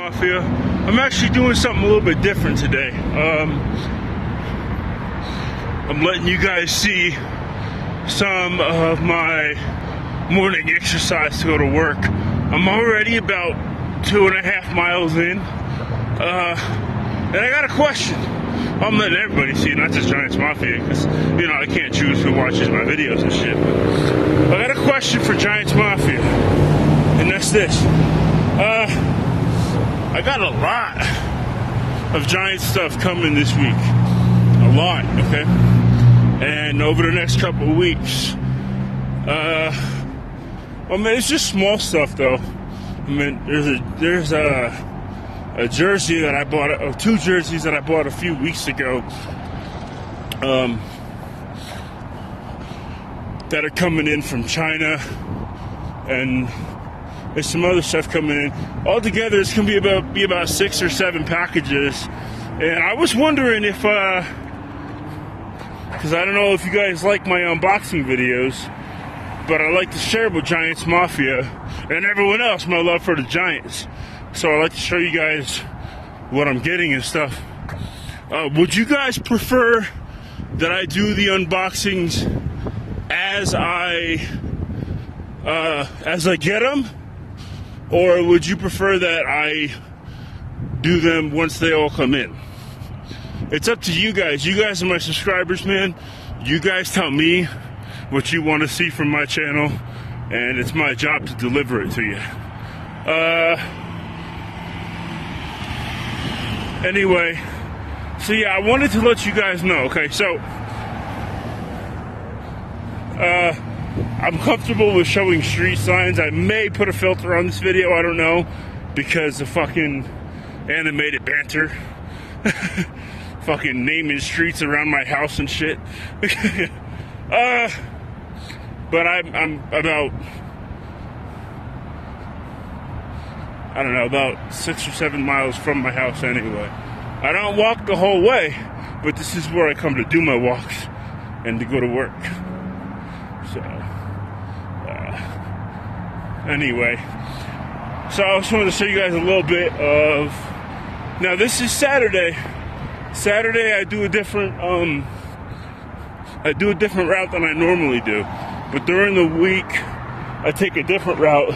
Mafia. I'm actually doing something a little bit different today. Um, I'm letting you guys see some of my morning exercise to go to work. I'm already about two and a half miles in. Uh, and I got a question. I'm letting everybody see, not just Giants Mafia, because, you know, I can't choose who watches my videos and shit. I got a question for Giants Mafia, and that's this. Uh, I got a lot of Giant stuff coming this week. A lot, okay? And over the next couple of weeks, uh, I mean, it's just small stuff though. I mean, there's a, there's a, a jersey that I bought, or two jerseys that I bought a few weeks ago, um, that are coming in from China, and there's some other stuff coming in. Altogether, it's gonna be about be about six or seven packages, and I was wondering if, uh, because I don't know if you guys like my unboxing videos, but I like to share with Giants Mafia and everyone else my love for the Giants. So I like to show you guys what I'm getting and stuff. Uh, would you guys prefer that I do the unboxings as I uh, as I get them, or would you prefer that I do them once they all come in? It's up to you guys. You guys are my subscribers, man. You guys tell me what you want to see from my channel, and it's my job to deliver it to you. Uh, Anyway, so yeah, I wanted to let you guys know. Okay, so uh, I'm comfortable with showing street signs. I may put a filter on this video. I don't know because of fucking animated banter. fucking naming streets around my house and shit. uh, but I'm, I'm about I don't know, about six or seven miles from my house anyway. I don't walk the whole way, but this is where I come to do my walks and to go to work. So, uh, anyway, so I just wanted to show you guys a little bit of. Now, this is Saturday. Saturday, I do a different, um, I do a different route than I normally do. But during the week, I take a different route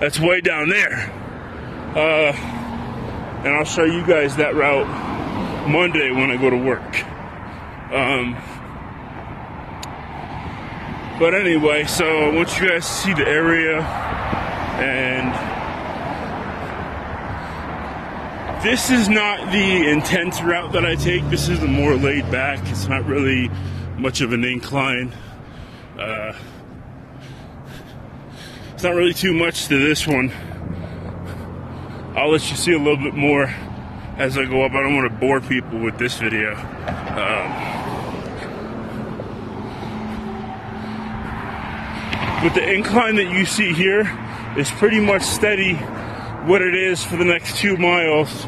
that's way down there. Uh, and I'll show you guys that route Monday when I go to work. Um, but anyway, so I want you guys to see the area and this is not the intense route that I take. This is the more laid back. It's not really much of an incline. Uh, it's not really too much to this one. I'll let you see a little bit more as I go up. I don't want to bore people with this video. Um, but the incline that you see here is pretty much steady what it is for the next two miles,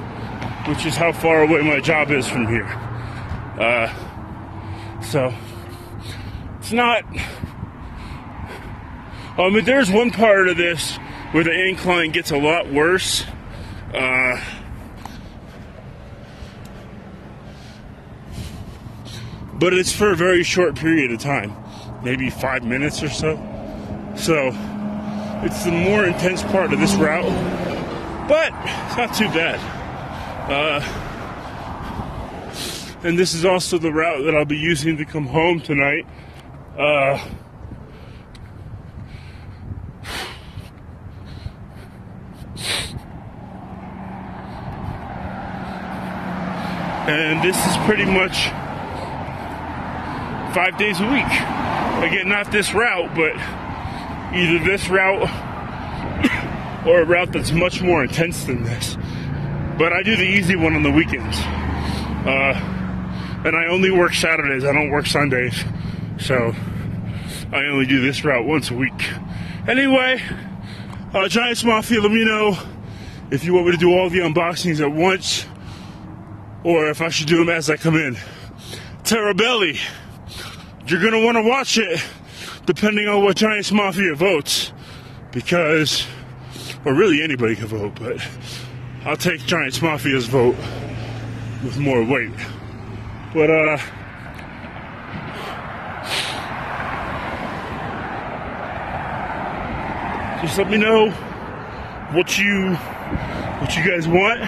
which is how far away my job is from here. Uh, so it's not. I mean, there's one part of this where the incline gets a lot worse uh, but it's for a very short period of time, maybe five minutes or so. So it's the more intense part of this route, but it's not too bad. Uh, and this is also the route that I'll be using to come home tonight. Uh, and this is pretty much five days a week. Again, not this route, but either this route or a route that's much more intense than this. But I do the easy one on the weekends. Uh, and I only work Saturdays, I don't work Sundays. So I only do this route once a week. Anyway, uh, Giants Mafia, let me know if you want me to do all the unboxings at once or if I should do them as I come in. Terabelli, you're gonna want to watch it depending on what Giants Mafia votes, because, well, really anybody can vote, but I'll take Giants Mafia's vote with more weight. But uh just let me know what you what you guys want.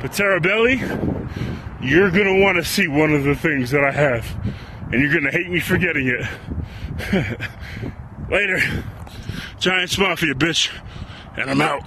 But Terabelli, you're gonna want to see one of the things that I have, and you're gonna hate me for getting it. Later, Giants Mafia, bitch, and I'm out.